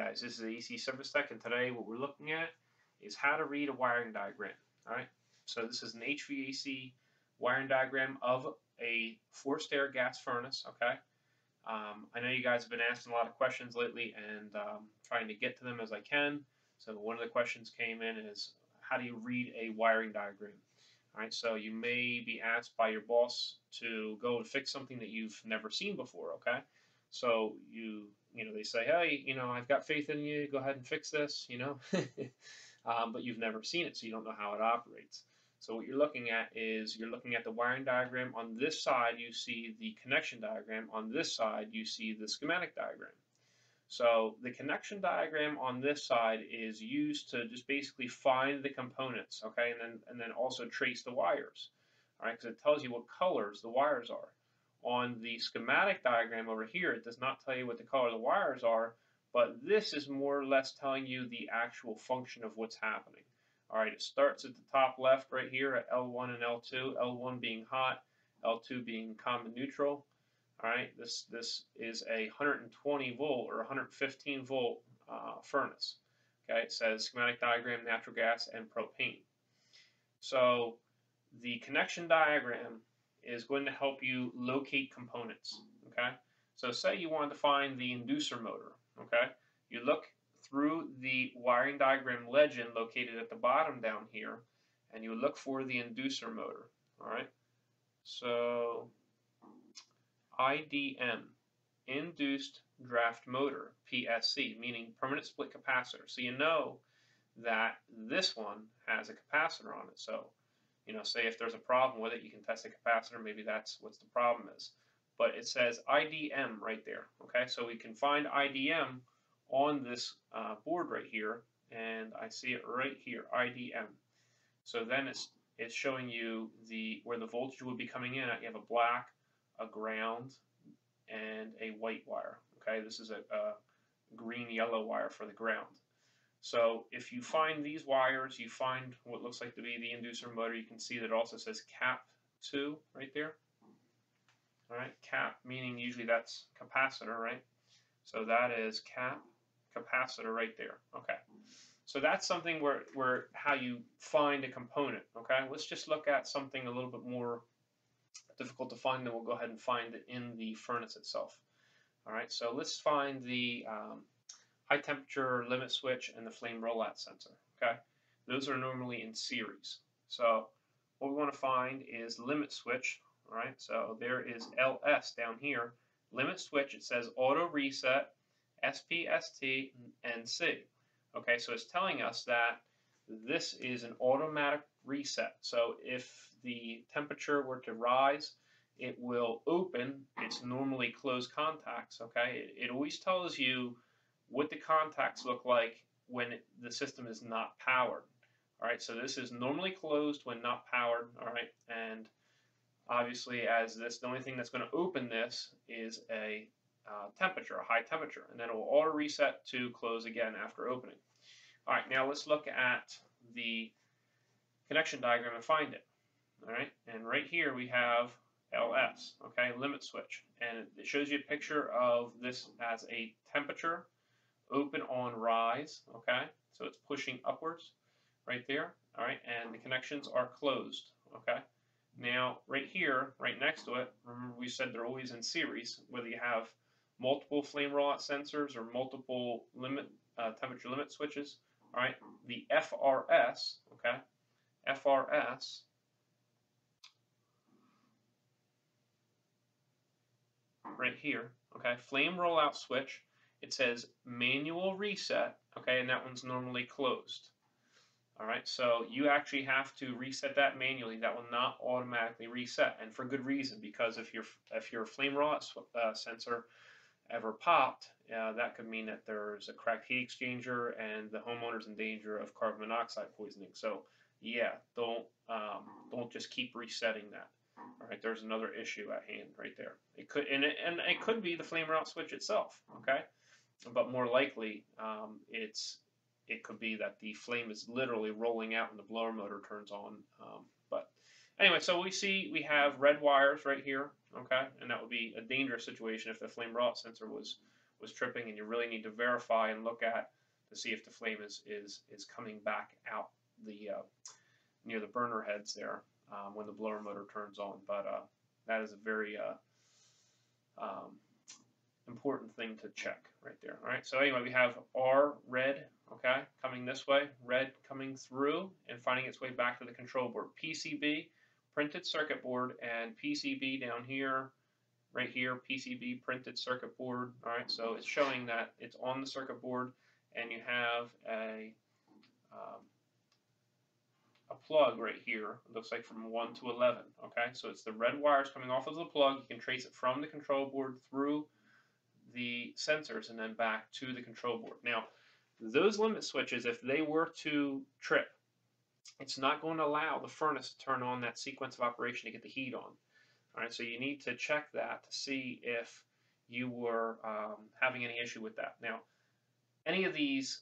guys, this is AC Service Tech and today what we're looking at is how to read a wiring diagram. Alright, so this is an HVAC wiring diagram of a forced air gas furnace, okay? Um, I know you guys have been asking a lot of questions lately and um, trying to get to them as I can. So one of the questions came in is how do you read a wiring diagram? Alright, so you may be asked by your boss to go and fix something that you've never seen before, okay? So you you know, they say, hey, you know, I've got faith in you, go ahead and fix this, you know, um, but you've never seen it, so you don't know how it operates. So what you're looking at is you're looking at the wiring diagram. On this side, you see the connection diagram. On this side, you see the schematic diagram. So the connection diagram on this side is used to just basically find the components, okay, and then and then also trace the wires, all right, because it tells you what colors the wires are. On the schematic diagram over here, it does not tell you what the color of the wires are, but this is more or less telling you the actual function of what's happening. All right, it starts at the top left right here at L1 and L2, L1 being hot, L2 being common neutral. All right, this, this is a 120 volt or 115 volt uh, furnace. Okay, it says schematic diagram, natural gas, and propane. So the connection diagram is going to help you locate components, okay? So say you wanted to find the inducer motor, okay? You look through the wiring diagram legend located at the bottom down here, and you look for the inducer motor, all right? So IDM, induced draft motor, PSC, meaning permanent split capacitor. So you know that this one has a capacitor on it. So you know, say if there's a problem with it, you can test the capacitor. Maybe that's what the problem is. But it says IDM right there. Okay, so we can find IDM on this uh, board right here, and I see it right here, IDM. So then it's it's showing you the where the voltage would be coming in. You have a black, a ground, and a white wire. Okay, this is a, a green yellow wire for the ground. So if you find these wires, you find what looks like to be the inducer motor, you can see that it also says cap 2 right there. All right, cap meaning usually that's capacitor, right? So that is cap capacitor right there. Okay. So that's something where, where how you find a component. Okay, let's just look at something a little bit more difficult to find, then we'll go ahead and find it in the furnace itself. All right, so let's find the um, high temperature limit switch and the flame rollout sensor. Okay, those are normally in series. So what we want to find is limit switch. All right, so there is LS down here. Limit switch. It says auto reset, SPST, and C. Okay, so it's telling us that this is an automatic reset. So if the temperature were to rise, it will open its normally closed contacts. Okay, it, it always tells you what the contacts look like when the system is not powered. All right, so this is normally closed when not powered. All right, and obviously as this, the only thing that's going to open this is a uh, temperature, a high temperature, and then it will auto reset to close again after opening. All right, now let's look at the connection diagram and find it. All right, and right here we have LS, okay, limit switch, and it shows you a picture of this as a temperature open on rise, okay? So it's pushing upwards right there, all right? And the connections are closed, okay? Now, right here, right next to it, remember we said they're always in series, whether you have multiple flame rollout sensors or multiple limit uh, temperature limit switches, all right? The FRS, okay? FRS right here, okay? Flame rollout switch it says manual reset, okay, and that one's normally closed. All right, so you actually have to reset that manually. That will not automatically reset, and for good reason, because if your if your flame rollout uh, sensor ever popped, uh, that could mean that there's a cracked heat exchanger and the homeowner's in danger of carbon monoxide poisoning. So yeah, don't um, don't just keep resetting that. All right, there's another issue at hand right there. It could and it, and it could be the flame rollout switch itself. Okay, but more likely um, it's it could be that the flame is literally rolling out and the blower motor turns on. Um, but anyway, so we see we have red wires right here, okay, and that would be a dangerous situation if the flame rollout sensor was was tripping and you really need to verify and look at to see if the flame is, is, is coming back out the uh, near the burner heads there um, when the blower motor turns on. But uh, that is a very uh, um, important thing to check right there. All right, so anyway, we have R red, okay, coming this way, red coming through and finding its way back to the control board. PCB, printed circuit board, and PCB down here, right here, PCB printed circuit board. All right, so it's showing that it's on the circuit board and you have a um, a plug right here. It looks like from 1 to 11. Okay, so it's the red wires coming off of the plug. You can trace it from the control board through the sensors and then back to the control board. Now, those limit switches, if they were to trip, it's not going to allow the furnace to turn on that sequence of operation to get the heat on. All right, so you need to check that to see if you were um, having any issue with that. Now, any of these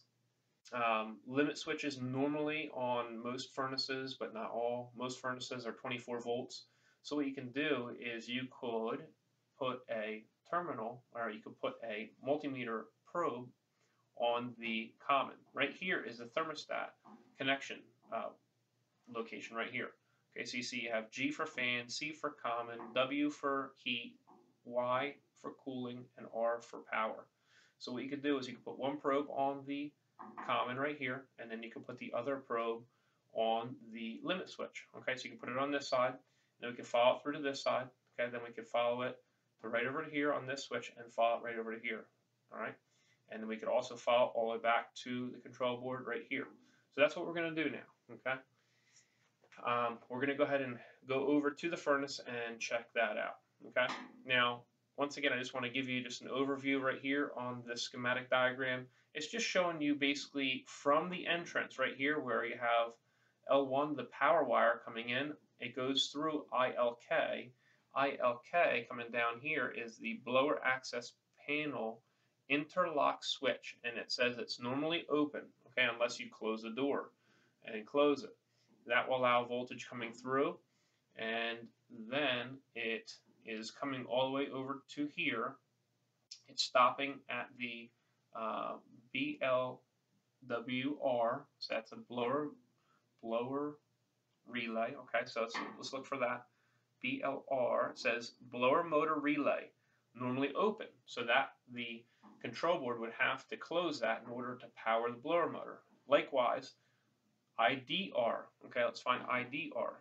um, limit switches normally on most furnaces, but not all. Most furnaces are 24 volts. So what you can do is you could put a terminal, or you could put a multimeter probe on the common. Right here is the thermostat connection uh, location right here. Okay, so you see you have G for fan, C for common, W for heat, Y for cooling, and R for power. So what you could do is you could put one probe on the common right here, and then you can put the other probe on the limit switch. Okay, so you can put it on this side, then we can follow it through to this side. Okay, then we can follow it to right over to here on this switch and follow it right over to here. All right, and then we could also follow all the way back to the control board right here. So that's what we're going to do now. Okay, um, we're going to go ahead and go over to the furnace and check that out. Okay, now once again, I just want to give you just an overview right here on the schematic diagram. It's just showing you basically from the entrance right here where you have L1, the power wire coming in, it goes through ILK. ILK coming down here is the blower access panel interlock switch and it says it's normally open, okay, unless you close the door and close it. That will allow voltage coming through and then it is coming all the way over to here. It's stopping at the uh, BLWR, so that's a blower blower relay. Okay, so let's, let's look for that. BLR says blower motor relay, normally open, so that the control board would have to close that in order to power the blower motor. Likewise, IDR. Okay, let's find IDR.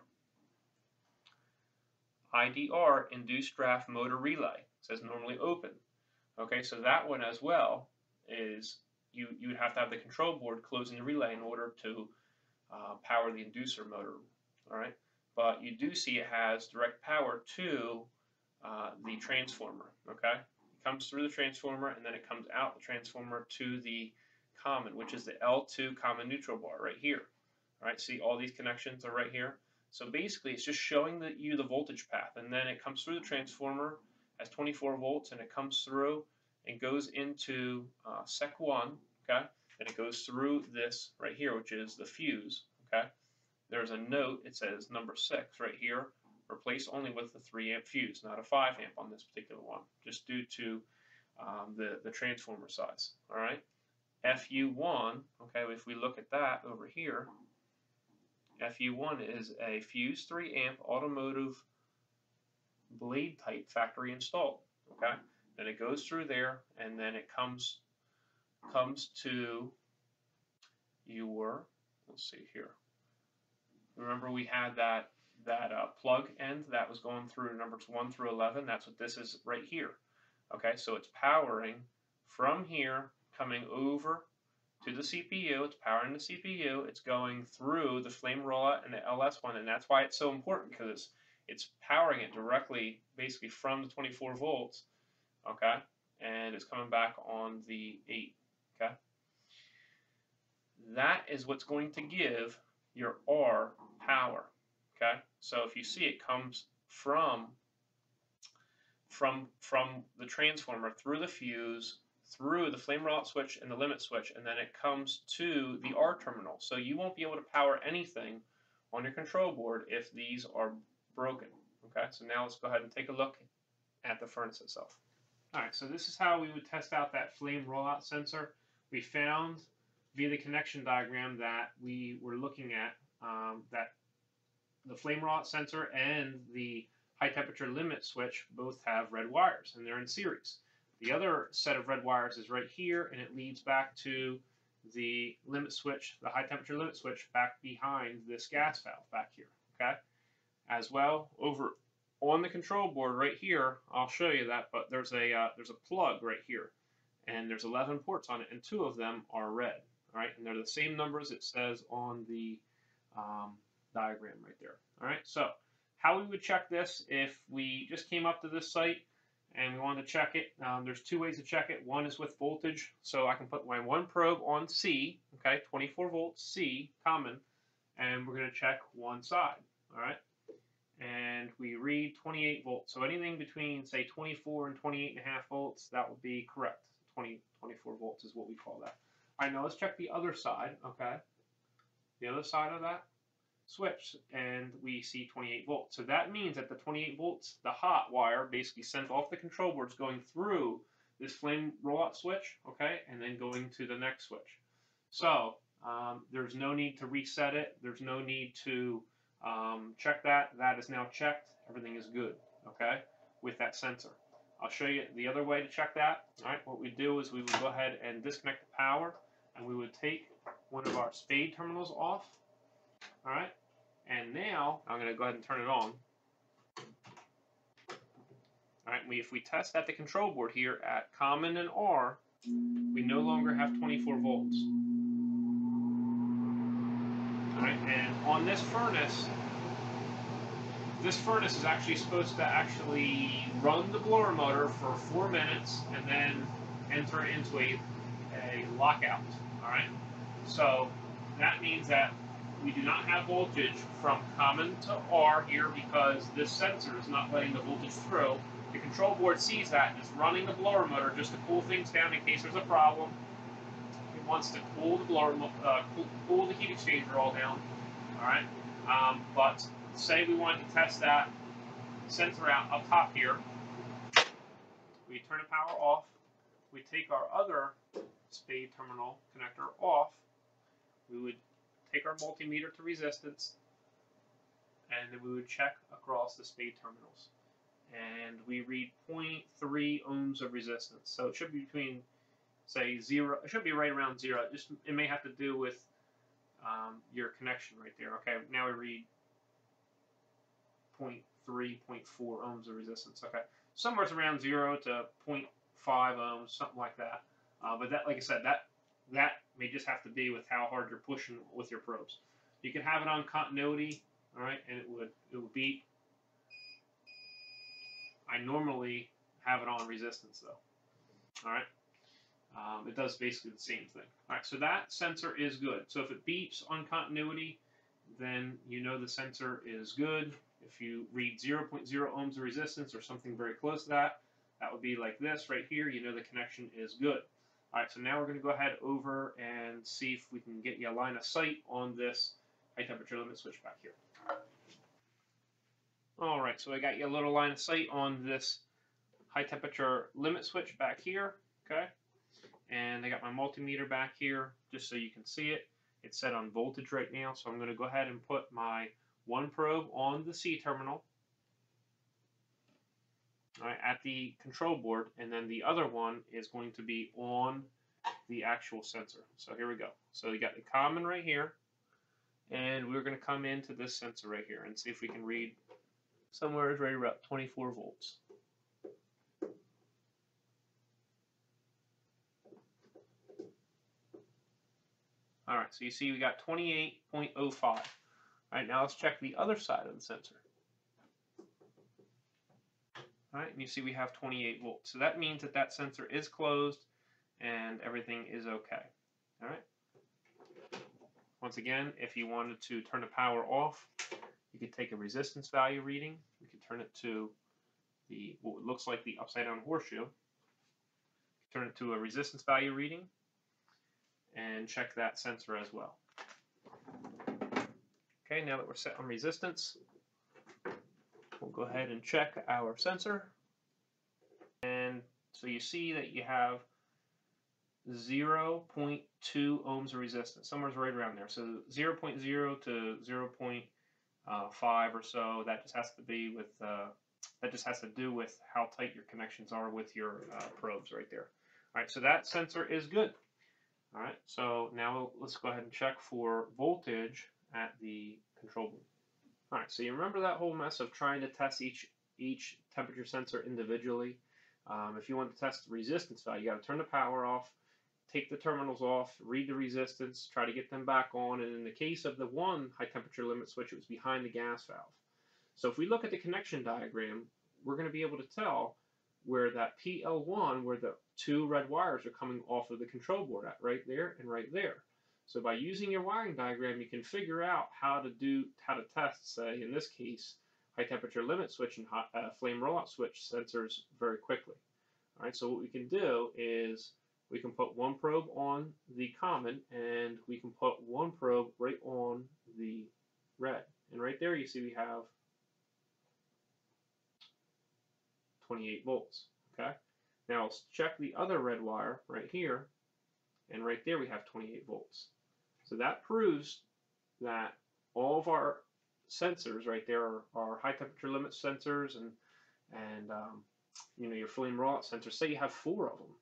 IDR, induced draft motor relay, says normally open. Okay, so that one as well is you you would have to have the control board closing the relay in order to uh, power the inducer motor. All right, but you do see it has direct power to uh, the transformer. Okay, it comes through the transformer and then it comes out the transformer to the common, which is the L2 common neutral bar right here. All right, see all these connections are right here. So basically, it's just showing the, you the voltage path, and then it comes through the transformer as 24 volts, and it comes through and goes into uh, sec 1, okay? And it goes through this right here, which is the fuse, okay? There's a note, it says number 6 right here, replace only with the 3 amp fuse, not a 5 amp on this particular one, just due to um, the, the transformer size, all right? FU1, okay, if we look at that over here, FU1 is a Fuse 3 amp automotive blade type factory installed. Okay, then it goes through there, and then it comes comes to your. Let's see here. Remember we had that that uh, plug end that was going through numbers 1 through 11. That's what this is right here. Okay, so it's powering from here, coming over to the CPU, it's powering the CPU, it's going through the flame rollout and the LS one, and that's why it's so important because it's powering it directly, basically from the 24 volts, okay, and it's coming back on the 8, okay. That is what's going to give your R power, okay. So if you see it comes from from from the transformer through the fuse through the flame rollout switch and the limit switch, and then it comes to the R terminal. So you won't be able to power anything on your control board if these are broken. Okay, so now let's go ahead and take a look at the furnace itself. All right, so this is how we would test out that flame rollout sensor. We found via the connection diagram that we were looking at um, that the flame rollout sensor and the high temperature limit switch both have red wires and they're in series. The other set of red wires is right here and it leads back to the limit switch, the high temperature limit switch back behind this gas valve back here, okay? As well, over on the control board right here, I'll show you that, but there's a uh, there's a plug right here, and there's 11 ports on it, and two of them are red, right? And they're the same numbers it says on the um, diagram right there, all right? So how we would check this if we just came up to this site and we wanted to check it, um, there's two ways to check it. One is with voltage, so I can put my one probe on C, okay, 24 volts C, common, and we're going to check one side, all right? And we read 28 volts. So anything between, say, 24 and 28 and a half volts, that would be correct. 20, 24 volts is what we call that. All right, now let's check the other side, okay? The other side of that switch, and we see 28 volts. So that means that the 28 volts, the hot wire, basically sent off the control boards going through this flame rollout switch, okay, and then going to the next switch. So um, there's no need to reset it. There's no need to um, check that. That is now checked. Everything is good, okay, with that sensor. I'll show you the other way to check that. All right, what we do is we will go ahead and disconnect the power, and we would take one of our spade terminals off. All right, and now I'm going to go ahead and turn it on. All right, we, if we test at the control board here at common and R, we no longer have 24 volts. All right, and on this furnace, this furnace is actually supposed to actually run the blower motor for four minutes and then enter into a, a lockout. All right, so that means that we do not have voltage from common to R here because this sensor is not letting the voltage through. The control board sees that and is running the blower motor just to cool things down in case there's a problem. It wants to cool the blower, uh, cool, cool, the heat exchanger all down. All right, um, but say we want to test that sensor out up top here. We turn the power off. We take our other spade terminal connector off. We would take our multimeter to resistance, and then we would check across the spade terminals. And we read 0.3 ohms of resistance. So it should be between, say, zero. It should be right around zero. It just it may have to do with um, your connection right there. Okay, now we read 0.3, 0.4 ohms of resistance. Okay, somewhere around zero to 0.5 ohms, something like that. Uh, but that, like I said, that that may just have to be with how hard you're pushing with your probes. You can have it on continuity, all right, and it would it would beat. I normally have it on resistance though, all right. Um, it does basically the same thing. All right, so that sensor is good. So if it beeps on continuity, then you know the sensor is good. If you read 0.0 ohms of resistance or something very close to that, that would be like this right here. You know the connection is good. All right, so now we're going to go ahead over and see if we can get you a line of sight on this high temperature limit switch back here. All right, so I got you a little line of sight on this high temperature limit switch back here, okay? And I got my multimeter back here just so you can see it. It's set on voltage right now, so I'm going to go ahead and put my one probe on the C terminal right, at the control board, and then the other one is going to be on the actual sensor. So here we go. So you got the common right here, and we're going to come into this sensor right here and see if we can read somewhere right around 24 volts. All right, so you see we got 28.05. All right, now let's check the other side of the sensor. All right, and you see we have 28 volts. So that means that that sensor is closed and everything is okay. All right. Once again, if you wanted to turn the power off, you could take a resistance value reading. We could turn it to the what looks like the upside down horseshoe. Turn it to a resistance value reading and check that sensor as well. Okay, now that we're set on resistance, We'll go ahead and check our sensor. And So you see that you have 0.2 ohms of resistance, somewhere right around there. So 0.0 to 0.5 uh, or so, that just has to be with, uh, that just has to do with how tight your connections are with your uh, probes right there. All right, so that sensor is good. All right, so now let's go ahead and check for voltage at the control board. All right, so you remember that whole mess of trying to test each each temperature sensor individually. Um, if you want to test the resistance value, you got to turn the power off, take the terminals off, read the resistance, try to get them back on. And in the case of the one high temperature limit switch, it was behind the gas valve. So if we look at the connection diagram, we're going to be able to tell where that PL1, where the two red wires are coming off of the control board at, right there and right there. So by using your wiring diagram, you can figure out how to do, how to test, say, in this case, high temperature limit switch and hot, uh, flame rollout switch sensors very quickly. All right, so what we can do is we can put one probe on the common and we can put one probe right on the red. And right there you see we have 28 volts, okay? Now let's check the other red wire right here, and right there we have 28 volts. So that proves that all of our sensors right there are, are high temperature limit sensors and and um, you know your flame rollout sensors. Say you have four of them,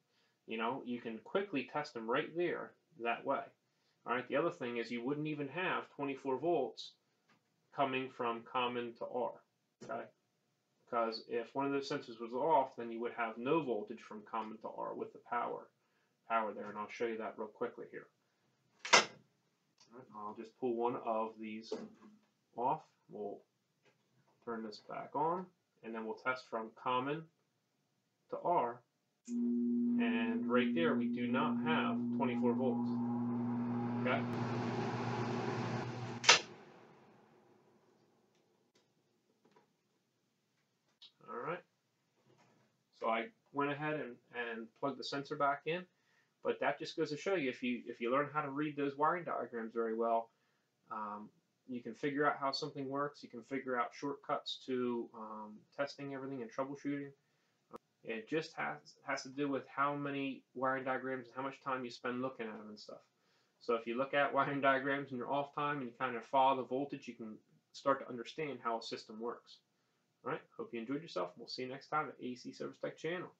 you know you can quickly test them right there that way. All right. The other thing is you wouldn't even have 24 volts coming from common to R. Okay. Because if one of those sensors was off, then you would have no voltage from common to R with the power power there, and I'll show you that real quickly here. Right, I'll just pull one of these off. We'll turn this back on, and then we'll test from common to R. And right there, we do not have 24 volts. Okay? All right. So I went ahead and, and plugged the sensor back in, but that just goes to show you if you if you learn how to read those wiring diagrams very well, um, you can figure out how something works. You can figure out shortcuts to um, testing everything and troubleshooting. It just has has to do with how many wiring diagrams and how much time you spend looking at them and stuff. So if you look at wiring diagrams in your off time and you kind of follow the voltage, you can start to understand how a system works. All right, hope you enjoyed yourself. We'll see you next time at AC Service Tech channel.